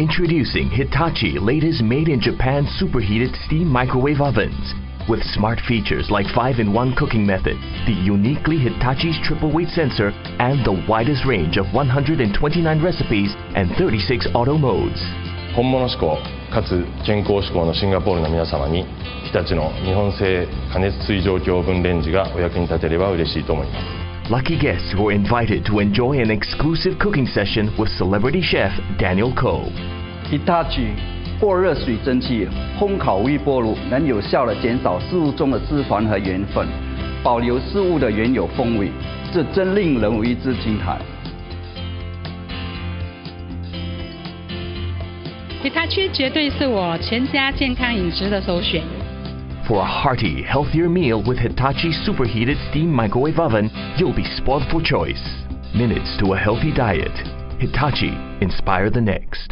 Introducing Hitachi latest made-in-Japan superheated steam microwave ovens. With smart features like 5-in-1 cooking method, the uniquely Hitachi's triple weight sensor, and the widest range of 129 recipes and 36 auto modes. 本物志向かつ健康志向のシンガポールの皆様に日立の日本製加熱水蒸気オーブンレンジがお役に立てれば嬉しいと思います Lucky guests were invited to enjoy an exclusive cooking session with celebrity chef Daniel Koh. Hitachi 过热水蒸气烘烤微波炉能有效的减少食物中的脂肪和盐分，保留食物的原有风味，这真令人为之惊叹。Hitachi 绝对是我全家健康饮食的首选。For a hearty, healthier meal with Hitachi superheated steam microwave oven, you'll be spoiled for choice. Minutes to a healthy diet. Hitachi, inspire the next.